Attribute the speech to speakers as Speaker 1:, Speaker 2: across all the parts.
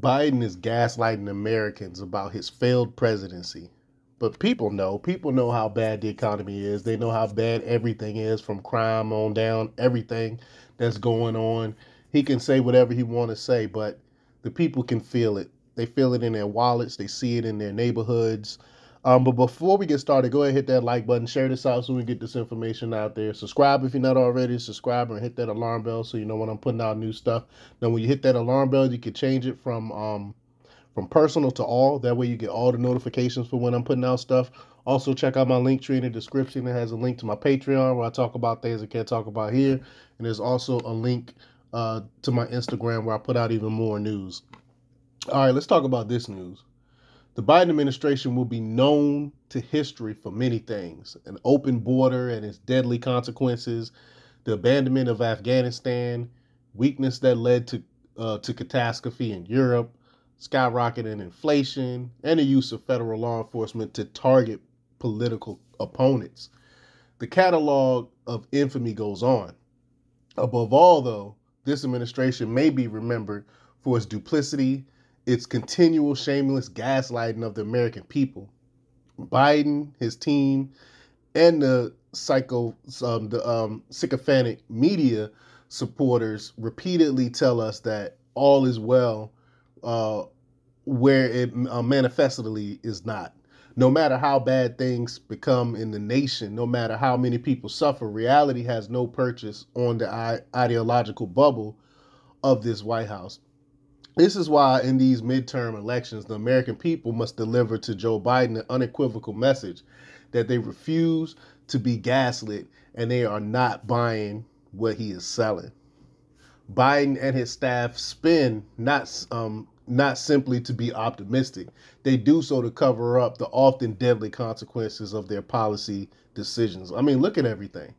Speaker 1: Biden is gaslighting Americans about his failed presidency. But people know, people know how bad the economy is. They know how bad everything is from crime on down, everything that's going on. He can say whatever he want to say, but the people can feel it. They feel it in their wallets, they see it in their neighborhoods. Um, but before we get started, go ahead and hit that like button, share this out so we can get this information out there. Subscribe if you're not already subscribe and hit that alarm bell so you know when I'm putting out new stuff. Now, when you hit that alarm bell, you can change it from um, from personal to all. That way, you get all the notifications for when I'm putting out stuff. Also, check out my link tree in the description. It has a link to my Patreon where I talk about things I can't talk about here, and there's also a link uh, to my Instagram where I put out even more news. All right, let's talk about this news. The Biden administration will be known to history for many things an open border and its deadly consequences, the abandonment of Afghanistan, weakness that led to, uh, to catastrophe in Europe, skyrocketing inflation, and the use of federal law enforcement to target political opponents. The catalog of infamy goes on. Above all, though, this administration may be remembered for its duplicity its continual shameless gaslighting of the American people. Biden, his team, and the psycho, um, the um, sycophantic media supporters repeatedly tell us that all is well, uh, where it uh, manifestly is not. No matter how bad things become in the nation, no matter how many people suffer, reality has no purchase on the ideological bubble of this White House. This is why, in these midterm elections, the American people must deliver to Joe Biden an unequivocal message that they refuse to be gaslit and they are not buying what he is selling. Biden and his staff spin not um, not simply to be optimistic. They do so to cover up the often deadly consequences of their policy decisions. I mean, look at everything.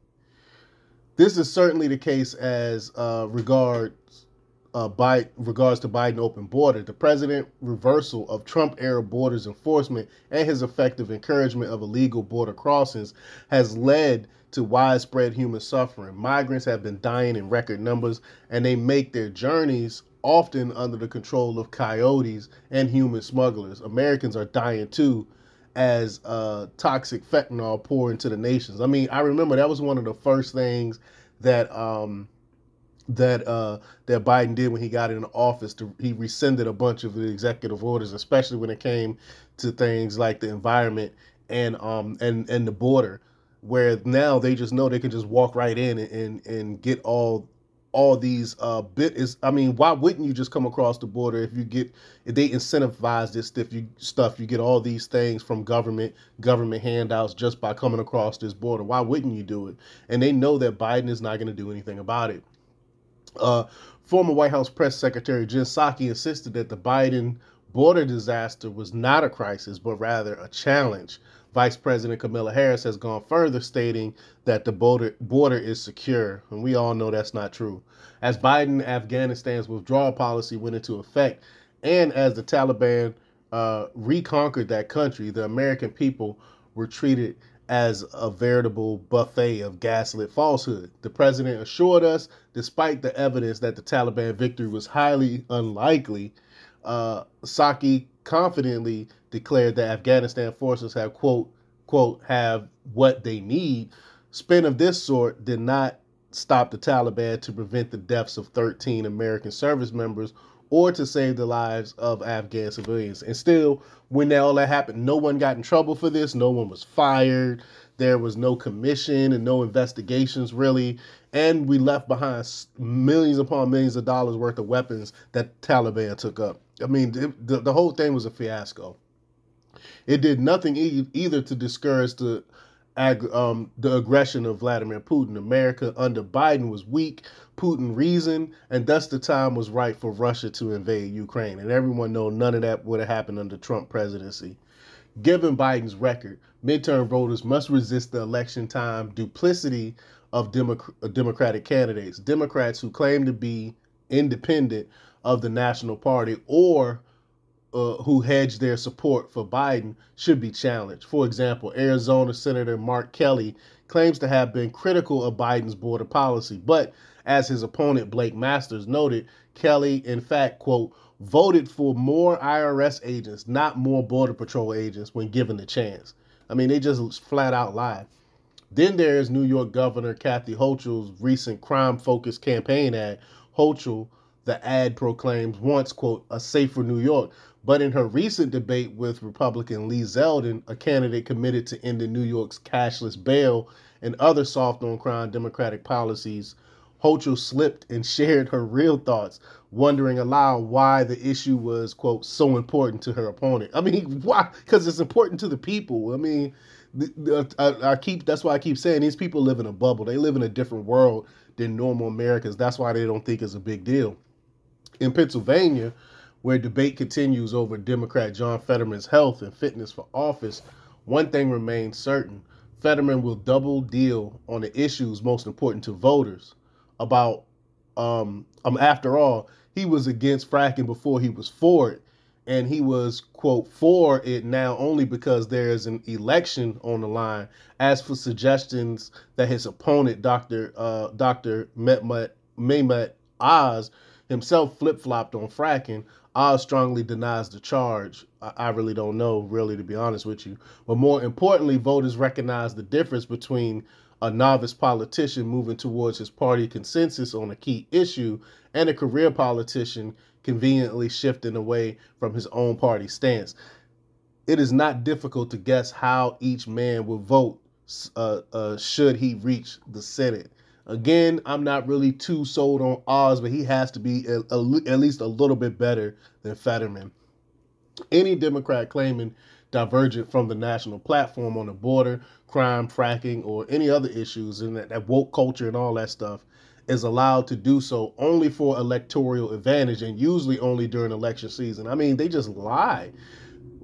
Speaker 1: This is certainly the case as uh, regards uh, by regards to Biden open border, the president reversal of Trump era borders enforcement and his effective encouragement of illegal border crossings has led to widespread human suffering. Migrants have been dying in record numbers, and they make their journeys often under the control of coyotes and human smugglers. Americans are dying too as uh, toxic fentanyl pour into the nations. I mean, I remember that was one of the first things that um, that uh, that Biden did when he got in office. To, he rescinded a bunch of the executive orders, especially when it came to things like the environment and um and and the border, where now they just know they can just walk right in and and, and get all all these uh bit is I mean why wouldn't you just come across the border if you get if they incentivize this stuff you stuff you get all these things from government government handouts just by coming across this border why wouldn't you do it and they know that Biden is not going to do anything about it uh, former White House press secretary Jen Psaki insisted that the Biden border disaster was not a crisis, but rather a challenge. Vice President Kamala Harris has gone further, stating that the border, border is secure, and we all know that's not true. As Biden Afghanistan's withdrawal policy went into effect, and as the Taliban uh, reconquered that country, the American people were treated as a veritable buffet of gaslit falsehood. The president assured us, despite the evidence that the Taliban victory was highly unlikely, uh, Psaki confidently declared that Afghanistan forces have quote quote have what they need. Spin of this sort did not stop the Taliban to prevent the deaths of 13 American service members or to save the lives of Afghan civilians. And still, when all that happened, no one got in trouble for this. No one was fired. There was no commission and no investigations really. And we left behind millions upon millions of dollars worth of weapons that Taliban took up. I mean, it, the, the whole thing was a fiasco. It did nothing e- either to discourage the ag- um, the aggression of Vladimir Putin. America under Biden was weak. Putin reasoned, and thus the time was right for Russia to invade Ukraine. And everyone know none of that would have happened under Trump presidency. Given Biden's record, midterm voters must resist the election time duplicity of Democ- Democratic candidates. Democrats who claim to be independent of the national party or uh, who hedged their support for Biden should be challenged. For example, Arizona Senator Mark Kelly claims to have been critical of Biden's border policy, but as his opponent Blake Masters noted, Kelly, in fact, quote, voted for more IRS agents, not more Border Patrol agents when given the chance. I mean, they just flat out lied. Then there is New York Governor Kathy Hochul's recent crime focused campaign ad. Hochul, the ad proclaims, wants, quote, a safer New York. But in her recent debate with Republican Lee Zeldin, a candidate committed to ending New York's cashless bail and other soft on crime Democratic policies, Hochul slipped and shared her real thoughts, wondering aloud why the issue was, quote, so important to her opponent. I mean, why? Because it's important to the people. I mean, uh, I, I keep that's why I keep saying these people live in a bubble. They live in a different world than normal Americans. That's why they don't think it's a big deal. In Pennsylvania, where debate continues over Democrat John Fetterman's health and fitness for office, one thing remains certain. Fetterman will double deal on the issues most important to voters about um, um after all, he was against fracking before he was for it. And he was, quote, for it now only because there is an election on the line. As for suggestions that his opponent, Dr. Uh, Dr. Mehmet, Mehmet Oz, himself flip flopped on fracking, Oz strongly denies the charge. I, really don't know, really, to be honest with you. But more importantly, voters recognize the difference between a novice politician moving towards his party consensus on a key issue and a career politician conveniently shifting away from his own party stance. It is not difficult to guess how each man will vote uh, uh, should he reach the Senate. Again, I'm not really too sold on Oz, but he has to be a, a, at least a little bit better than Fetterman. Any Democrat claiming divergent from the national platform on the border, crime, fracking, or any other issues, and that, that woke culture and all that stuff is allowed to do so only for electoral advantage and usually only during election season. I mean, they just lie.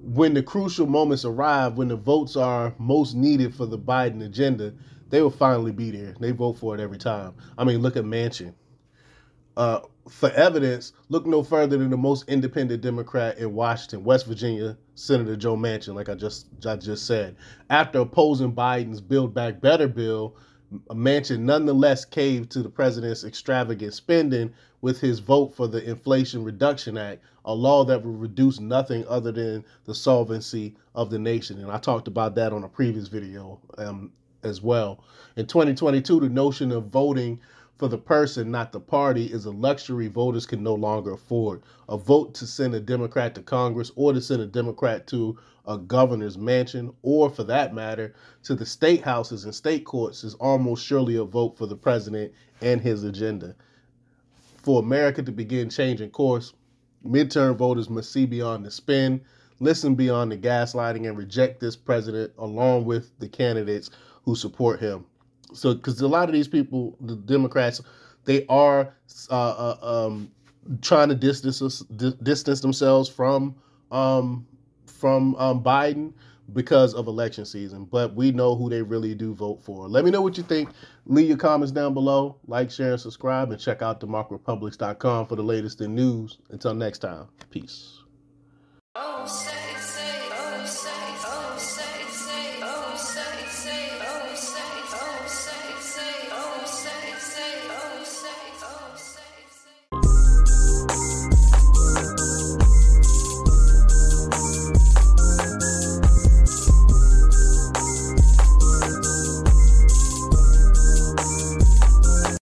Speaker 1: When the crucial moments arrive, when the votes are most needed for the Biden agenda, they will finally be there. They vote for it every time. I mean, look at Manchin. Uh, for evidence, look no further than the most independent Democrat in Washington, West Virginia, Senator Joe Manchin, like I just I just said. After opposing Biden's Build Back Better bill, Manchin nonetheless caved to the president's extravagant spending with his vote for the Inflation Reduction Act, a law that would reduce nothing other than the solvency of the nation. And I talked about that on a previous video um, as well. In 2022, the notion of voting for the person, not the party, is a luxury voters can no longer afford. A vote to send a Democrat to Congress or to send a Democrat to a governor's mansion, or for that matter, to the state houses and state courts, is almost surely a vote for the president and his agenda. For America to begin changing course, midterm voters must see beyond the spin, listen beyond the gaslighting, and reject this president along with the candidates who support him. So, because a lot of these people, the Democrats, they are uh, uh, um, trying to distance distance themselves from um, from um, Biden because of election season. But we know who they really do vote for. Let me know what you think. Leave your comments down below. Like, share, and subscribe, and check out democrepublix.com for the latest in news. Until next time, peace. Oh,